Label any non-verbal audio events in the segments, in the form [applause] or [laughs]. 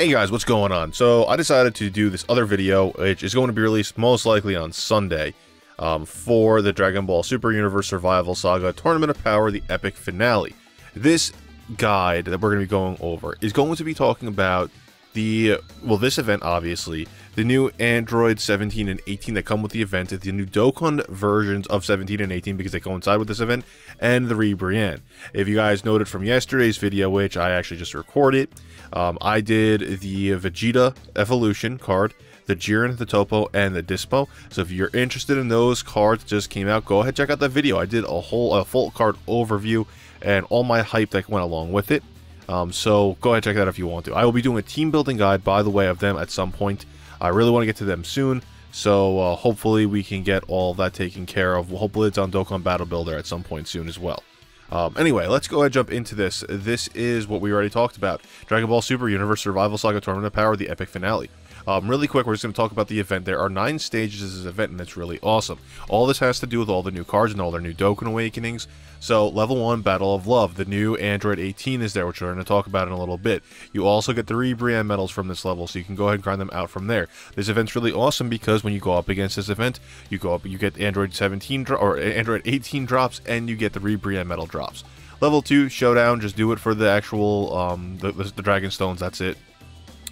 Hey guys, what's going on? So I decided to do this other video, which is going to be released most likely on Sunday, um, for the Dragon Ball Super Universe Survival Saga Tournament of Power, the epic finale. This guide that we're going to be going over is going to be talking about the, well, this event, obviously, the new Android 17 and 18 that come with the event, the new Dokkan versions of 17 and 18 because they coincide with this event, and the Ribrianne. If you guys noted from yesterday's video, which I actually just recorded, um, I did the Vegeta Evolution card, the Jiren, the Toppo, and the Dyspo. So if you're interested in those cards just came out, go ahead check out that video. I did a whole a full card overview and all my hype that went along with it. Um, so go ahead check that out if you want to. I will be doing a team building guide, by the way, of them at some point. I really want to get to them soon. So uh, hopefully we can get all that taken care of. Hopefully it's on Dokkan Battle Builder at some point soon as well. Um, anyway, let's go ahead and jump into this. This is what we already talked about. Dragon Ball Super Universe Survival Saga Tournament of Power, the epic finale. Um, really quick, we're just going to talk about the event. There are nine stages of this event, and it's really awesome. All this has to do with all the new cards and all their new Dokkan Awakenings. So, level 1, Battle of Love. The new Android 18 is there, which we're going to talk about in a little bit. You also get the Ribrianne medals from this level, so you can go ahead and grind them out from there. This event's really awesome because when you go up against this event, you go up, you get Android 17 or Android 18 drops, and you get the Ribrianne medal drops. Level 2, Showdown, just do it for the actual, um, the, the, the Dragon Stones, that's it.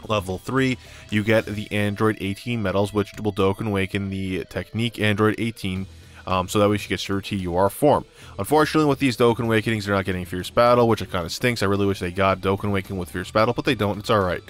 Level 3, you get the Android 18 medals, which will Dokkan Awaken the Technique Android 18, um, so that way she gets her TUR form. Unfortunately, with these Dokkan Awakenings, they're not getting Fierce Battle, which it kind of stinks. I really wish they got Dokkan Awakening with Fierce Battle, but they don't. It's alright.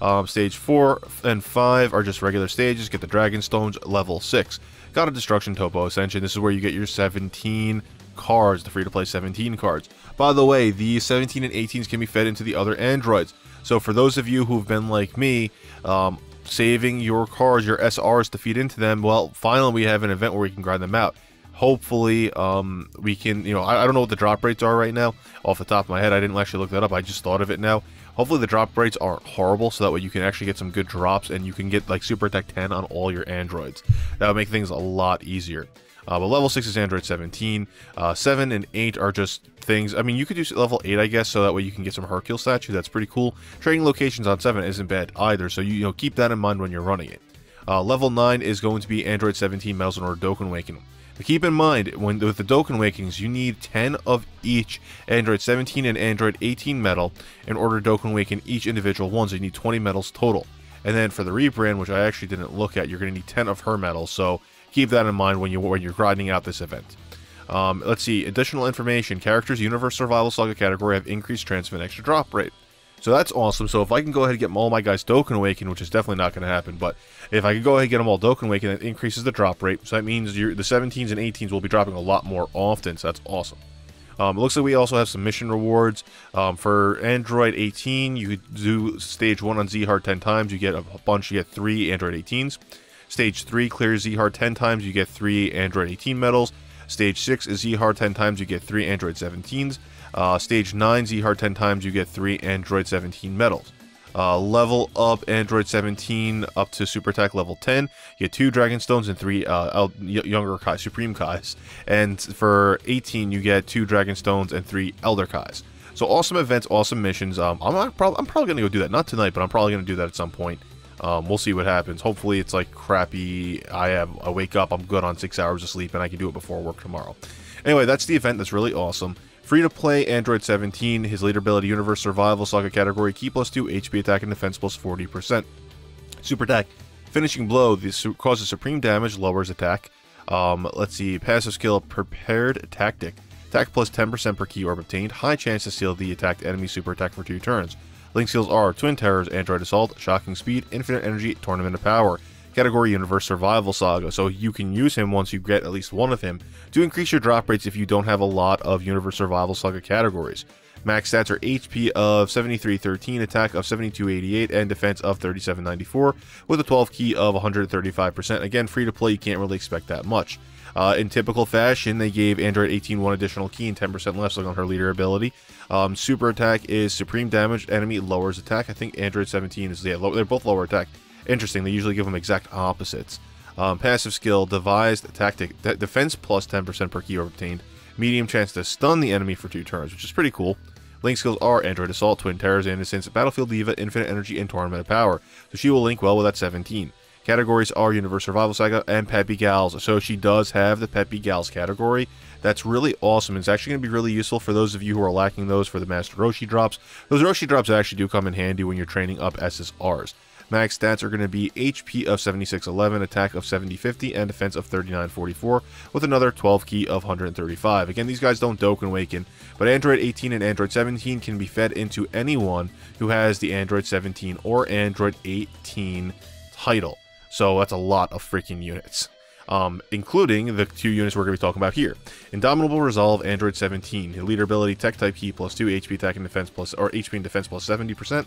Um, stage 4 and 5 are just regular stages. Get the Dragon Stones, level 6. Got a Destruction Toppo Ascension. This is where you get your 17 cards, the free-to-play 17 cards. By the way, the 17 and 18s can be fed into the other androids. So for those of you who've been like me, um, saving your cards, your SRs to feed into them, well, finally we have an event where we can grind them out. Hopefully, um, we can, you know, I, I, don't know what the drop rates are right now. Off the top of my head, I didn't actually look that up. I just thought of it now. Hopefully the drop rates aren't horrible, so that way you can actually get some good drops and you can get like Super Attack 10 on all your androids. That would make things a lot easier. Uh, but level 6 is Android 17. Uh, 7 and 8 are just things. I mean, you could do level 8, I guess, so that way you can get some Hercule statues. That's pretty cool. Trading locations on 7 isn't bad either, so you, you know keep that in mind when you're running it. Uh, level 9 is going to be Android 17 medals in order to Awaken But keep in mind, when with the Dokkan Awakenings, you need 10 of each Android 17 and Android 18 medal in order to Dokkan Awaken each individual one, so you need 20 medals total. And then for the Ribrianne, which I actually didn't look at, you're going to need 10 of her medals, so keep that in mind when you when you're grinding out this event. Um, let's see. Additional information. Characters Universe Survival Saga category have increased transfer and extra drop rate. So that's awesome. So if I can go ahead and get all my guys Dokkan Awaken, which is definitely not going to happen, but if I can go ahead and get them all Dokkan Awaken, it increases the drop rate. So that means the 17s and 18s will be dropping a lot more often. So that's awesome. Um, it looks like we also have some mission rewards. Um, for Android 18, you do stage 1 on Z Hard 10 times. You get a bunch. You get 3 Android 18s. Stage 3 clears Z-Hard 10 times, you get 3 Android 18 medals. Stage 6 is Z-Hard 10 times, you get 3 Android 17s. Uh, stage 9 Z-Hard 10 times, you get 3 Android 17 medals. Uh, level up Android 17 up to Super Attack level 10. You get 2 Dragon Stones and 3 uh, Younger Kai, Supreme Kais. And for 18, you get 2 Dragon Stones and 3 Elder Kais. So awesome events, awesome missions. Um, I'm, prob I'm probably going to go do that. Not tonight, but I'm probably going to do that at some point. Um, we'll see what happens. Hopefully, it's like crappy. I have I wake up, I'm good on six hours of sleep, and I can do it before work tomorrow. Anyway, that's the event. That's really awesome. Free to play Android 17. His leader ability Universe Survival Saga category. Key plus two HP attack and defense plus 40%. Super attack. Finishing blow. This causes supreme damage. Lowers attack. Um, let's see. Passive skill. Prepared tactic. Attack plus 10% per key orb obtained. High chance to steal the attacked enemy super attack for two turns. Link skills are Twin Terrors, Android Assault, Shocking Speed, Infinite Energy, Tournament of Power. Category Universe Survival Saga, so you can use him once you get at least one of him to increase your drop rates if you don't have a lot of Universe Survival Saga categories. Max stats are HP of 7313, attack of 7288, and defense of 3794, with a 12 key of 135%. Again, free to play, you can't really expect that much. Uh, in typical fashion, they gave Android 18 one additional key and 10% less on her leader ability. Um, super attack is supreme damage, enemy lowers attack. I think Android 17 is, yeah, low, they're both lower attack. Interesting, they usually give them exact opposites. Um, passive skill, devised tactic, de defense plus 10% per key obtained. Medium chance to stun the enemy for two turns, which is pretty cool. Link skills are Android Assault, Twin Terrors, Innocence, Battlefield Diva, Infinite Energy, and Tournament of Power. So she will link well with that 17. Categories are Universe Survival Saga and Peppy Gals. So she does have the Peppy Gals category. That's really awesome. It's actually going to be really useful for those of you who are lacking those for the Master Roshi drops. Those Roshi drops actually do come in handy when you're training up SSRs. Max stats are going to be HP of 7611, attack of 7050, and defense of 3944, with another 12 key of 135. Again, these guys don't Dokkan waken, but Android 18 and Android 17 can be fed into anyone who has the Android 17 or Android 18 title. So that's a lot of freaking units. Um, including the two units we're going to be talking about here. Indomitable Resolve, Android 17. Leader ability, Tech Type Ki plus 2, HP attack and defense plus, or HP and defense plus 70%.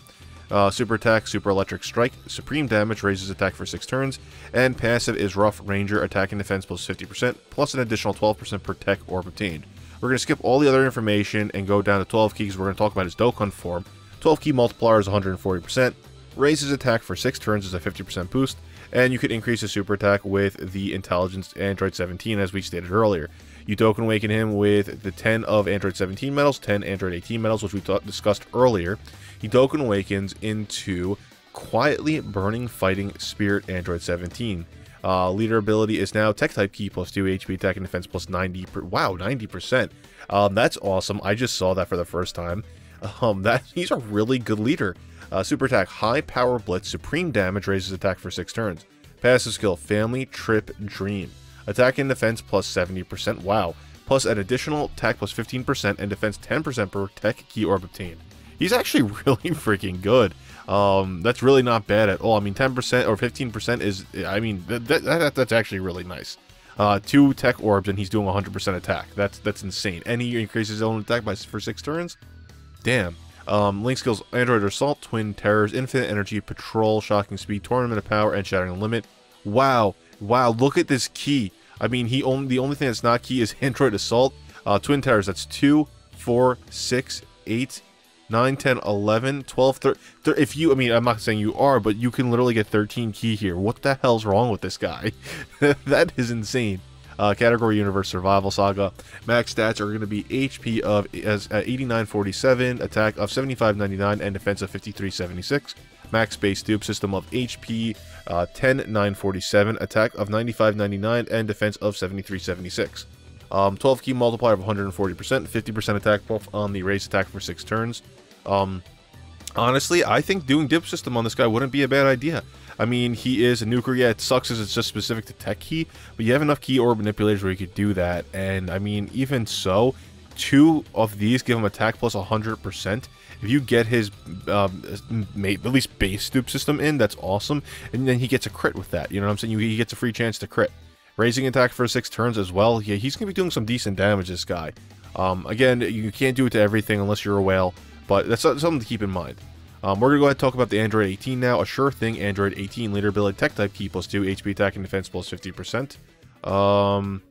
Uh, super attack, super electric strike, supreme damage raises attack for 6 turns, and passive is rough ranger attack and defense plus 50%, plus an additional 12% per tech orb obtained. We're going to skip all the other information and go down to 12 keys. We're going to talk about his Dokkan form. 12 key multiplier is 140%, raises attack for 6 turns is a 50% boost, and you could increase his super attack with the intelligence Android 17 as we stated earlier. You Dokkan Awaken him with the 10 of Android 17 medals, 10 Android 18 medals, which we discussed earlier. He Dokkan Awakens into Quietly Burning Fighting Spirit Android 17. Uh, leader ability is now Tech Type Key plus 2 HP attack and defense plus 90. Per, wow, 90%. Um, that's awesome. I just saw that for the first time. [laughs] Um, that He's a really good leader. Uh, super attack, High Power Blitz, Supreme Damage, raises attack for 6 turns. Passive skill, Family Trip Dream. Attack and defense plus 70%. Wow. Plus an additional attack plus 15% and defense 10% per tech key orb obtained he's actually [laughs] really freaking good. Um, that's really not bad at all. I mean, 10% or 15% is, I mean, that, that, that's actually really nice. Uh, two tech orbs and he's doing 100% attack. That's that's insane. And he increases his own attack by for six turns. Damn. Um, Link skills: Android Assault, Twin Terrors, Infinite Energy, Patrol, Shocking Speed, Tournament of Power, and Shattering Limit. Wow, wow! Look at this key. I mean, he only the only thing that's not key is [laughs] Android Assault. Uh, Twin Terrors. That's two, four, six, eight, 9, 10, 11, 12, 13. If you, I mean, I'm not saying you are, but you can literally get 13 key here. What the hell's wrong with this guy? [laughs] that is insane. Uh, category Universe Survival Saga. Max stats are going to be HP of as uh, 8947, attack of 7599, and defense of 5376. Max base dupe system of HP uh, 10947, attack of 9599, and defense of 7376. Um, 12 key multiplier of 140%, 50% attack buff on the race attack for 6 turns. Um, honestly, I think doing dip system on this guy wouldn't be a bad idea. I mean, he is a nuker. Yeah, it sucks as it's just specific to tech key, but you have enough key orb manipulators where you could do that. And I mean, even so, two of these give him attack plus 100%. If you get his um, at least base dupe system in, that's awesome. And then he gets a crit with that. You know what I'm saying? He gets a free chance to crit. Raising attack for six turns as well. Yeah, he's going to be doing some decent damage, this guy. Um, again, you can't do it to everything unless you're a whale, but that's something to keep in mind. Um, we're going to go ahead and talk about the Android 18 now. A sure thing, Android 18 leader ability tech type ki plus 2, HP attack and defense plus 50%. Um,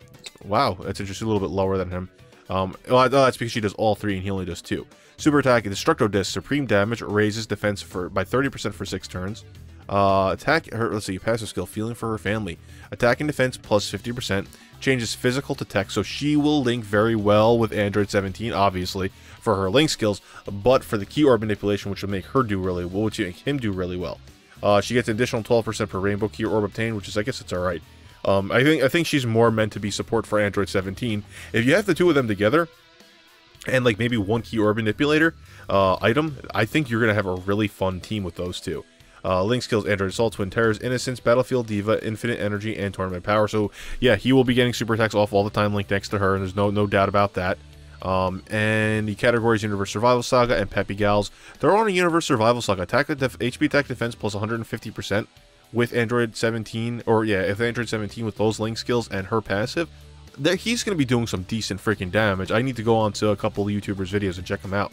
wow, that's interesting. a little bit lower than him. Um, well, that's because she does all three and he only does two. Super attack, Destructo Disc, supreme damage, raises defense for by 30% for 6 turns. Uh, attack, her, let's see, passive skill, feeling for her family. Attack and defense plus 50%. Changes physical to tech, so she will link very well with Android 17, obviously, for her link skills, but for the key orb manipulation, which will make her do really well, which will make him do really well. Uh, she gets an additional 12% per rainbow key orb obtained, which is, I guess, it's alright. Um, I think I think she's more meant to be support for Android 17. If you have the two of them together, and like maybe one key orb manipulator uh, item, I think you're gonna have a really fun team with those two. Uh, Link skills Android Assault, Twin Terrors, Innocence, Battlefield Diva, Infinite Energy, and Tournament Power. So yeah, he will be getting super attacks off all the time. Link next to her, and there's no no doubt about that. Um, and the categories Universe Survival Saga and Peppy Gals. They're on a Universe Survival Saga. Attack def HP attack defense plus 150% with Android 17, or yeah, if Android 17 with those Link skills and her passive, there, he's going to be doing some decent freaking damage. I need to go on to a couple YouTubers' videos and check them out.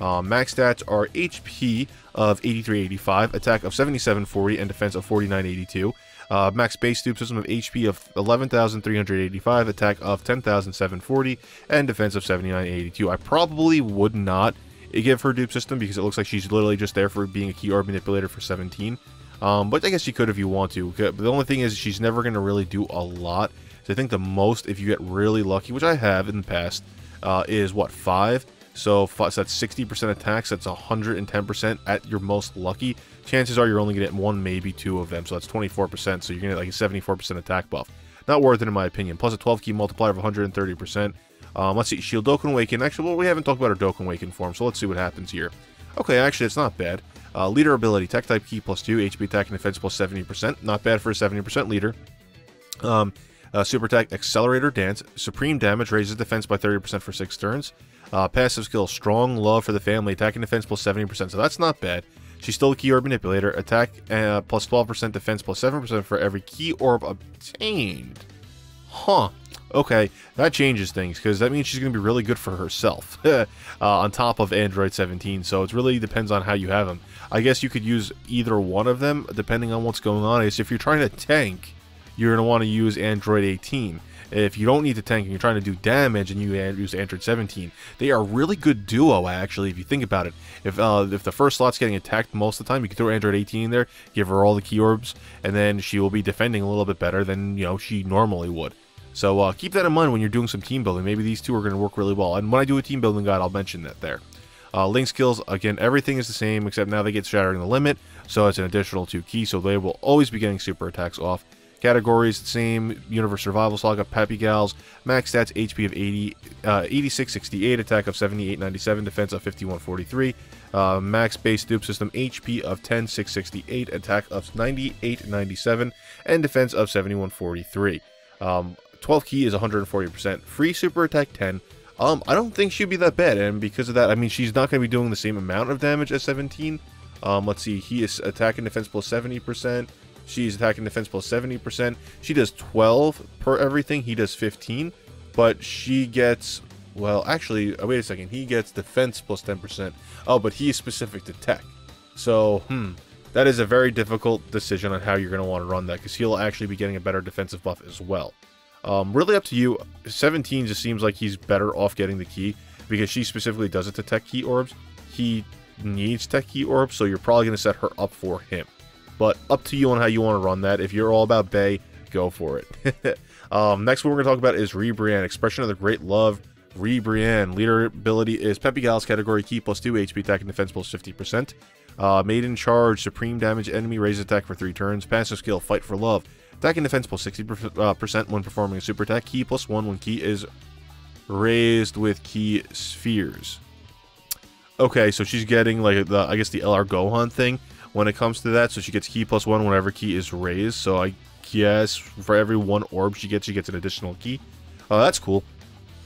Uh, max stats are HP of 8385, attack of 7740, and defense of 4982. Uh, max base dupe system of HP of 11,385, attack of 10,740, and defense of 7982. I probably would not give her dupe system because it looks like she's literally just there for being a key orb manipulator for 17. Um, but I guess you could if you want to. But the only thing is she's never going to really do a lot. So I think the most, if you get really lucky, which I have in the past, uh, is what, 5? So, so that's 60% attacks. That's 110% at your most lucky. Chances are you're only going to get one, maybe two of them. So that's 24%. So you're going to get like a 74% attack buff. Not worth it in my opinion. Plus a 12 key multiplier of 130%. Um, let's see, Shield Dokkan Awaken. Actually, well, we haven't talked about our Dokkan Awaken form, so let's see what happens here. Okay, actually, it's not bad. Uh, leader ability, Tech Type Key plus 2, HP attack and defense plus 70%. Not bad for a 70% leader. Um, uh, Super Attack Accelerator Dance. Supreme Damage raises defense by 30% for 6 turns. Uh, passive skill Strong Love for the Family. Attack and defense plus 70%, so that's not bad. She's still a Key Orb Manipulator. Attack uh, plus 12%, defense plus 7% for every Key Orb obtained. Huh. Okay, that changes things, because that means she's going to be really good for herself, [laughs] uh, on top of Android 17, so it really depends on how you have them. I guess you could use either one of them, depending on what's going on. I guess if you're trying to tank, you're going to want to use Android 18. If you don't need to tank and you're trying to do damage and you use Android 17, they are a really good duo, actually, if you think about it. If uh, if the first slot's getting attacked most of the time, you can throw Android 18 in there, give her all the key orbs, and then she will be defending a little bit better than, you know, she normally would. So uh, keep that in mind when you're doing some team building. Maybe these two are going to work really well. And when I do a team building guide, I'll mention that there. Uh, link skills, again, everything is the same, except now they get Shattering the Limit, so it's an additional 2 key, so they will always be getting super attacks off. Categories, same, Universe Survival Saga, Peppy Gals, max stats, HP of 80, uh, 8668, attack of 7897, defense of 5143, uh, max base dupe system, HP of 10668, attack of 9897, and defense of 7143. Um, 12 key is 140%. Free super attack 10. Um, I don't think she'd be that bad, and because of that, I mean, she's not going to be doing the same amount of damage as 17. Um, let's see, he is attack and defense plus 70%. She's attack and defense plus 70%. She does 12 per everything. He does 15. But she gets, well, actually, uh, wait a second. He gets defense plus 10%. Oh, but he is specific to tech. So, hmm, that is a very difficult decision on how you're going to want to run that, because he'll actually be getting a better defensive buff as well. Um, really up to you. 17 just seems like he's better off getting the key because she specifically does it to tech key orbs. He needs tech key orbs, so you're probably going to set her up for him. But up to you on how you want to run that. If you're all about Bay, go for it. [laughs] um, next one we're going to talk about is Ribrianne, Expression of the Great Love. Ribrianne, leader ability is Peppy Gal's category, key plus 2, HP attack and defense plus 50%. Uh, Maiden Charge, Supreme Damage, Enemy Raise Attack for 3 turns. Passive Skill, Fight for Love. Attack and defense plus 60% uh, when performing a super attack. Key plus 1 when key is raised with key spheres. Okay, so she's getting like the I guess the LR Gohan thing when it comes to that. So she gets key plus 1 whenever key is raised. So I guess for every one orb she gets, she gets an additional key. Oh, that's cool.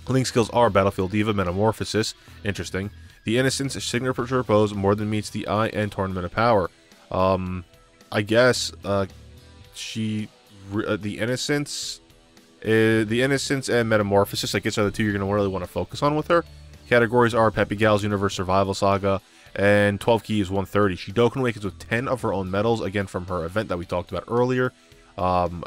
Link skills are Battlefield Diva, Metamorphosis. Interesting. The Innocence signature pose more than meets the eye and Tournament of Power. Um, I guess uh, she uh, the Innocence, uh, the Innocence and Metamorphosis, I guess are the two you're going to really want to focus on with her. Categories are Peppy Gal's Universe Survival Saga, and 12 key is 130. She Dokkan Awakens with 10 of her own medals, again from her event that we talked about earlier. Um,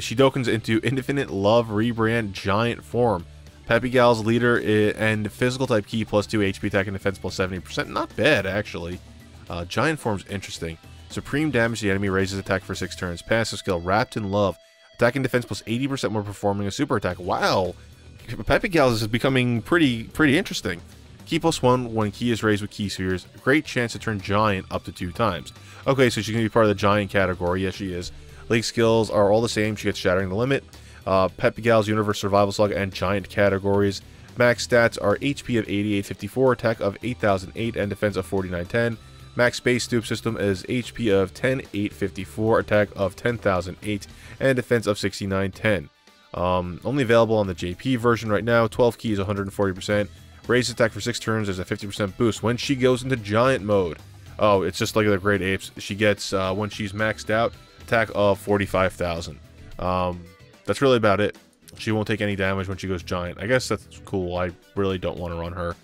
she Dokkans into Infinite Love Ribrianne Giant Form. Peppy Gal's leader and physical type key plus 2 HP attack and defense plus 70%. Not bad, actually. Uh, Giant Form's interesting. Supreme damage, the enemy raises attack for 6 turns. Passive skill, Wrapped in Love. Attack and defense plus 80% when performing a super attack. Wow! Peppy Gals is becoming pretty pretty interesting. Key plus 1 when key is raised with key spheres. Great chance to turn Giant up to 2 times. Okay, so she's going to be part of the Giant category. Yes, she is. Link skills are all the same. She gets Shattering the Limit. Uh, Peppy Gal's Universe Survival Slug, and Giant categories. Max stats are HP of 8854, attack of 8008, and defense of 4910. Max base dupe system is HP of 10854, attack of 10008, and defense of 6910. Um, only available on the JP version right now. 12 keys, 140%. Raise attack for 6 turns is a 50% boost when she goes into giant mode. Oh, it's just like the Great Apes. She gets, uh, when she's maxed out, attack of 45,000. Um, that's really about it. She won't take any damage when she goes giant. I guess that's cool. I really don't want to run her.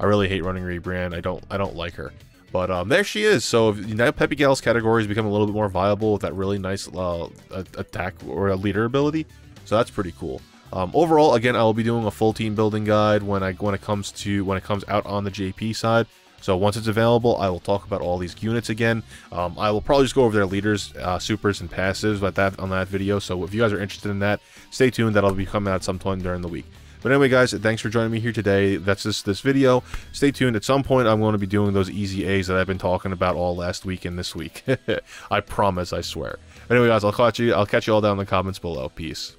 I really hate running Ribrianne. I don't I don't like her. But um, there she is. So now Peppy Gal's category has become a little bit more viable with that really nice uh, attack or a leader ability. So that's pretty cool. Um, overall, again, I will be doing a full team building guide when I when it comes to when it comes out on the JP side. So once it's available, I will talk about all these units again. Um, I will probably just go over their leaders, uh, supers, and passives at that on that video. So if you guys are interested in that, stay tuned. That'll be coming out sometime during the week. But anyway, guys, thanks for joining me here today. That's this this video. Stay tuned. At some point, I'm going to be doing those easy A's that I've been talking about all last week and this week. [laughs] I promise. I swear. Anyway, guys, I'll catch you. I'll catch you all down in the comments below. Peace.